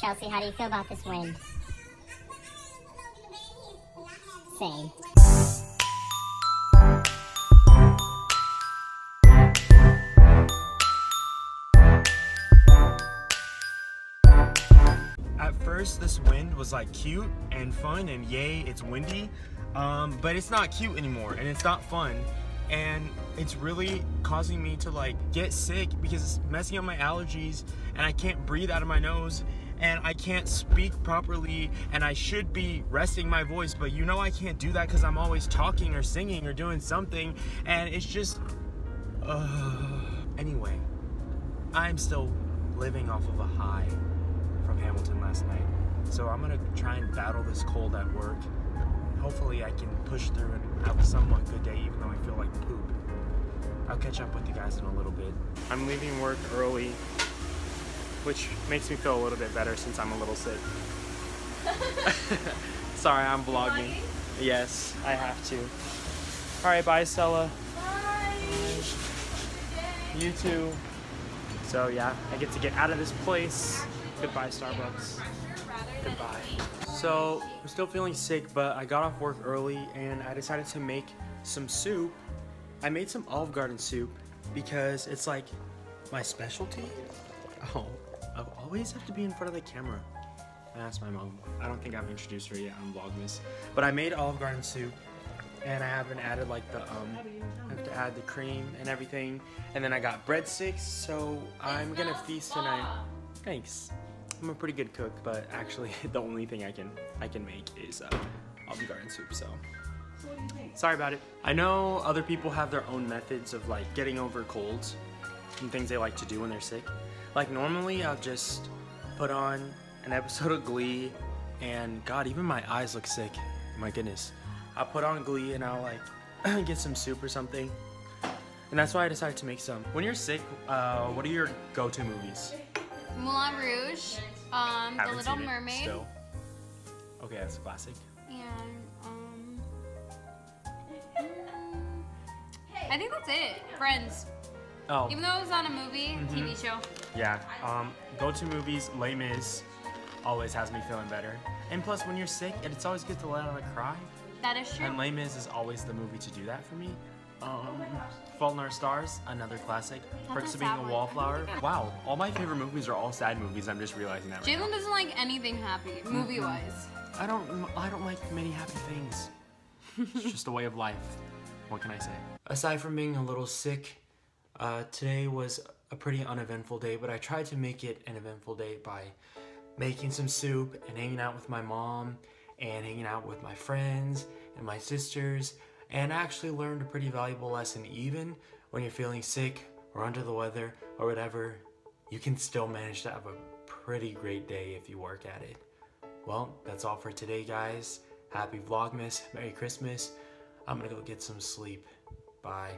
Chelsea, how do you feel about this wind? Same. At first, this wind was like cute and fun and yay, it's windy. Um, but it's not cute anymore and it's not fun. And it's really causing me to like get sick because it's messing up my allergies and I can't breathe out of my nose and I can't speak properly and I should be resting my voice, but you know I can't do that because I'm always talking or singing or doing something and it's just, uh, anyway, I'm still living off of a high from Hamilton last night. So I'm gonna try and battle this cold at work. Hopefully I can push through and have a somewhat good day even though I feel like poop. I'll catch up with you guys in a little bit. I'm leaving work early, which makes me feel a little bit better since I'm a little sick. Sorry, I'm vlogging. Yes, I have to. All right, bye, Stella. Bye. You too. So yeah, I get to get out of this place. Goodbye, Starbucks. Goodbye. So I'm still feeling sick, but I got off work early and I decided to make some soup. I made some Olive Garden soup because it's like my specialty. Oh, always have to be in front of the camera. I asked my mom. I don't think I've introduced her yet on Vlogmas. But I made Olive Garden soup and I haven't added like the um I have to add the cream and everything. And then I got breadsticks so I'm gonna feast tonight. thanks. I'm a pretty good cook but actually the only thing I can I can make is uh, Olive Garden soup so. Sorry about it. I know other people have their own methods of like getting over colds and things they like to do when they're sick like normally I'll just put on an episode of Glee and God even my eyes look sick my goodness I'll put on Glee and I'll like get some soup or something. And that's why I decided to make some. When you're sick, uh, what are your go-to movies? Moulin Rouge, um, The Little Mermaid, still. Okay, that's a classic. and um, I think that's it. Friends. Oh, Even though it was on a movie, TV show. yeah. Um, go-to movies, Les Mis always has me feeling better. And plus, when you're sick, it's always good to let out a cry. That is true. And Les Mis is always the movie to do that for me. Um, Fault in Our Stars, another classic. Perks of Being sad a. Wallflower. Wow, all my favorite movies are all sad movies. I'm just realizing that right. Jaylen doesn't like anything happy, movie wise. I don't. I don't like many happy things. it's just a way of life. What can I say? Aside from being a little sick, uh, today was a pretty uneventful day. But I tried to make it an eventful day by making some soup and hanging out with my mom and hanging out with my friends and my sisters. And I actually learned a pretty valuable lesson. Even when you're feeling sick or under the weather or whatever, you can still manage to have a pretty great day if you work at it. Well, that's all for today, guys. Happy Vlogmas. Merry Christmas. I'm gonna go get some sleep. Bye.